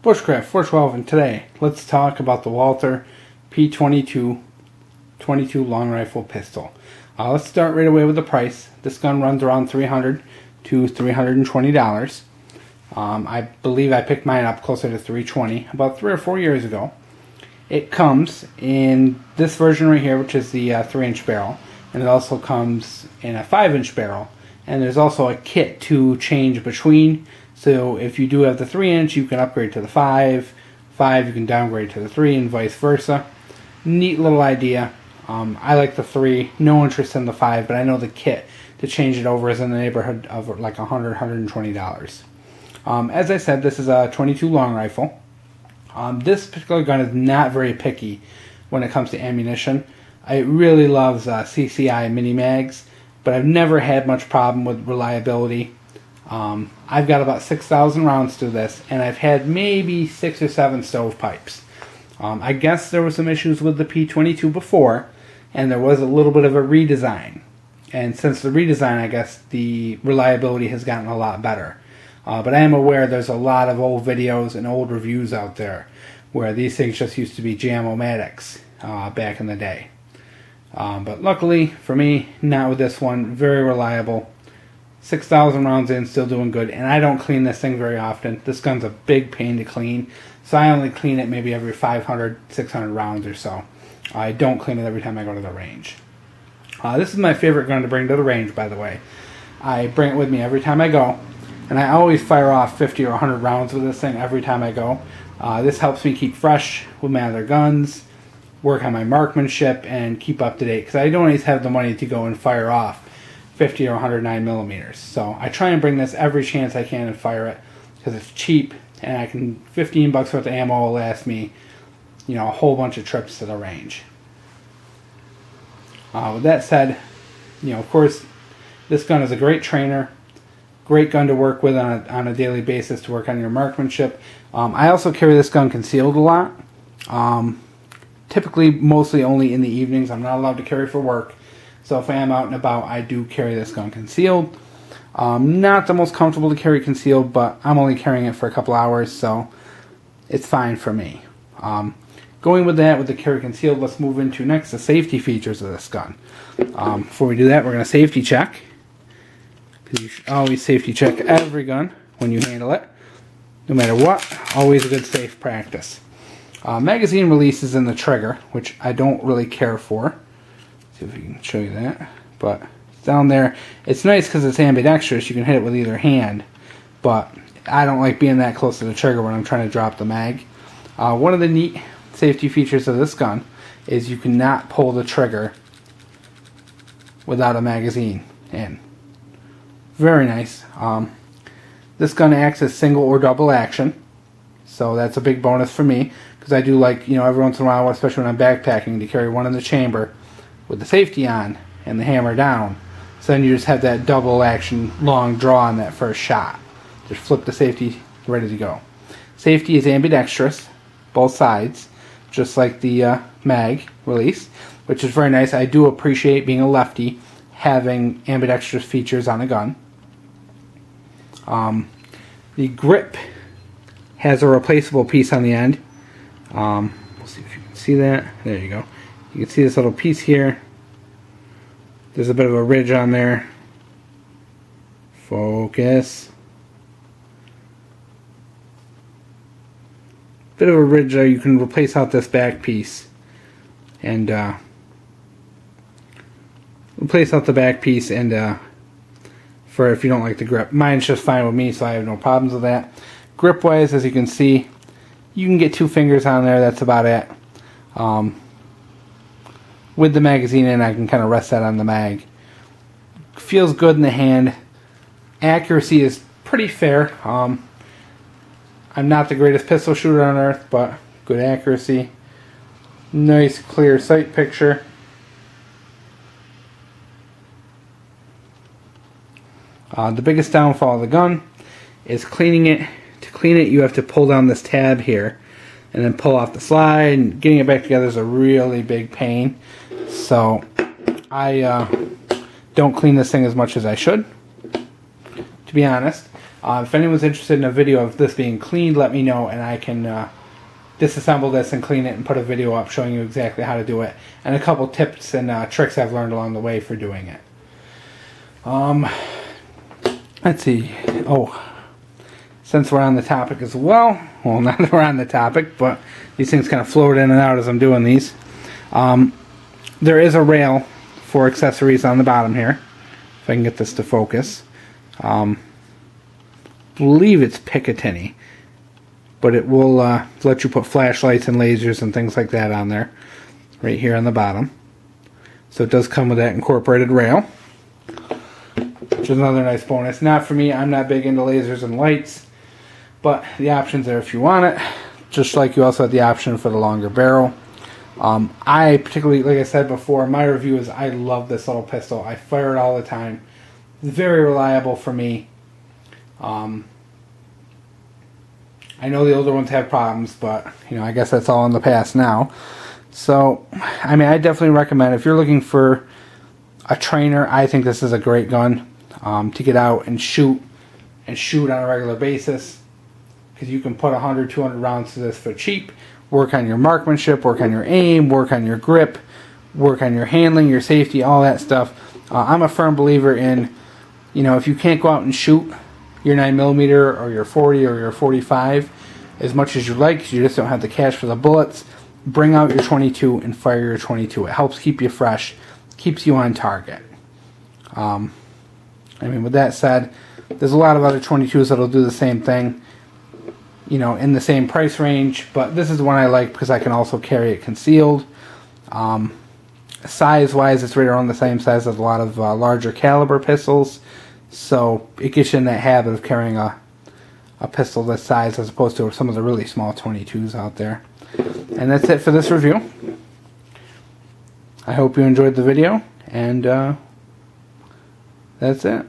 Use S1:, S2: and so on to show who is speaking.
S1: Bushcraft 412 and today let's talk about the Walther P22 22 long rifle pistol. Uh, let's start right away with the price. This gun runs around 300 to $320. Um, I believe I picked mine up closer to 320 about three or four years ago. It comes in this version right here, which is the uh, 3 inch barrel, and it also comes in a 5 inch barrel. And there's also a kit to change between so if you do have the 3 inch, you can upgrade to the 5. 5, you can downgrade to the 3 and vice versa. Neat little idea. Um, I like the 3, no interest in the 5, but I know the kit to change it over is in the neighborhood of like $100, $120. Um, as I said, this is a 22 long rifle. Um, this particular gun is not very picky when it comes to ammunition. It really loves uh, CCI mini mags, but I've never had much problem with reliability. Um, I've got about 6,000 rounds to this, and I've had maybe six or seven stovepipes. Um, I guess there were some issues with the P22 before, and there was a little bit of a redesign. And since the redesign, I guess the reliability has gotten a lot better. Uh, but I am aware there's a lot of old videos and old reviews out there where these things just used to be jam-o-matics uh, back in the day. Um, but luckily for me, not with this one, very reliable. 6,000 rounds in, still doing good. And I don't clean this thing very often. This gun's a big pain to clean. So I only clean it maybe every 500, 600 rounds or so. I don't clean it every time I go to the range. Uh, this is my favorite gun to bring to the range, by the way. I bring it with me every time I go. And I always fire off 50 or 100 rounds with this thing every time I go. Uh, this helps me keep fresh with my other guns, work on my marksmanship, and keep up to date. Because I don't always have the money to go and fire off 50 or 109 millimeters. So I try and bring this every chance I can and fire it because it's cheap and I can 15 bucks worth of ammo will last me, you know, a whole bunch of trips to the range. Uh, with that said, you know, of course, this gun is a great trainer, great gun to work with on a, on a daily basis to work on your marksmanship. Um, I also carry this gun concealed a lot. Um, typically, mostly only in the evenings. I'm not allowed to carry for work. So if I am out and about, I do carry this gun concealed. Um, not the most comfortable to carry concealed, but I'm only carrying it for a couple hours, so it's fine for me. Um, going with that, with the carry concealed, let's move into next the safety features of this gun. Um, before we do that, we're going to safety check. You should always safety check every gun when you handle it. No matter what, always a good safe practice. Uh, magazine releases in the trigger, which I don't really care for. See if we can show you that. But down there, it's nice because it's ambidextrous. You can hit it with either hand. But I don't like being that close to the trigger when I'm trying to drop the mag. Uh, one of the neat safety features of this gun is you cannot pull the trigger without a magazine in. Very nice. Um, this gun acts as single or double action. So that's a big bonus for me because I do like, you know, every once in a while, especially when I'm backpacking, to carry one in the chamber with the safety on and the hammer down. So then you just have that double action long draw on that first shot. Just flip the safety, ready to go. Safety is ambidextrous, both sides, just like the uh, mag release, which is very nice. I do appreciate being a lefty having ambidextrous features on a gun. Um, the grip has a replaceable piece on the end. Um, we'll see if you can see that. There you go. You can see this little piece here. There's a bit of a ridge on there. Focus. Bit of a ridge there. You can replace out this back piece. And uh, replace out the back piece and uh, for if you don't like the grip. Mine's just fine with me, so I have no problems with that. Grip wise, as you can see, you can get two fingers on there. That's about it. Um, with the magazine in, I can kind of rest that on the mag. Feels good in the hand. Accuracy is pretty fair. Um, I'm not the greatest pistol shooter on earth, but good accuracy. Nice clear sight picture. Uh, the biggest downfall of the gun is cleaning it. To clean it, you have to pull down this tab here and then pull off the slide. And getting it back together is a really big pain. So I uh, don't clean this thing as much as I should, to be honest. Uh, if anyone's interested in a video of this being cleaned, let me know and I can uh, disassemble this and clean it and put a video up showing you exactly how to do it and a couple tips and uh, tricks I've learned along the way for doing it. Um, let's see. Oh, since we're on the topic as well, well, not that we're on the topic, but these things kind of float in and out as I'm doing these. Um, there is a rail for accessories on the bottom here. If I can get this to focus. Um, believe it's Picatinny but it will uh, let you put flashlights and lasers and things like that on there right here on the bottom so it does come with that incorporated rail which is another nice bonus not for me I'm not big into lasers and lights but the option's there if you want it just like you also have the option for the longer barrel. Um, I particularly like I said before my review is I love this little pistol. I fire it all the time. It's very reliable for me. Um, I know the older ones have problems, but you know, I guess that's all in the past now. So, I mean, I definitely recommend if you're looking for a trainer, I think this is a great gun um, to get out and shoot and shoot on a regular basis because you can put 100, 200 rounds to this for cheap. Work on your marksmanship, work on your aim, work on your grip, work on your handling, your safety, all that stuff. Uh, I'm a firm believer in, you know, if you can't go out and shoot your 9mm or your 40 or your 45 as much as you like you just don't have the cash for the bullets bring out your 22 and fire your 22 it helps keep you fresh keeps you on target um, I mean with that said there's a lot of other 22s that'll do the same thing you know in the same price range but this is one I like because I can also carry it concealed um, size wise it's right around the same size as a lot of uh, larger caliber pistols so it gets you in that habit of carrying a, a pistol this size as opposed to some of the really small 22s out there. And that's it for this review. I hope you enjoyed the video, and uh, that's it.